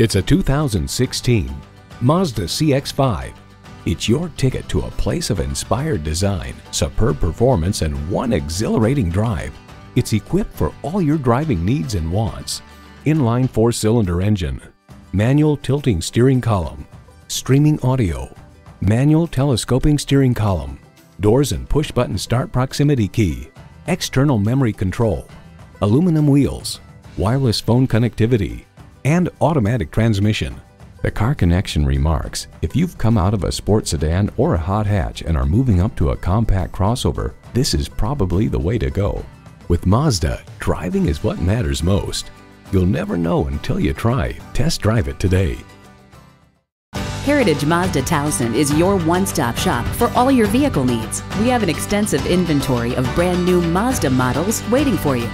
It's a 2016 Mazda CX-5. It's your ticket to a place of inspired design, superb performance, and one exhilarating drive. It's equipped for all your driving needs and wants. Inline four-cylinder engine, manual tilting steering column, streaming audio, manual telescoping steering column, doors and push-button start proximity key, external memory control, aluminum wheels, wireless phone connectivity, and automatic transmission. The Car Connection remarks, if you've come out of a sport sedan or a hot hatch and are moving up to a compact crossover, this is probably the way to go. With Mazda, driving is what matters most. You'll never know until you try. Test drive it today. Heritage Mazda Towson is your one-stop shop for all your vehicle needs. We have an extensive inventory of brand new Mazda models waiting for you.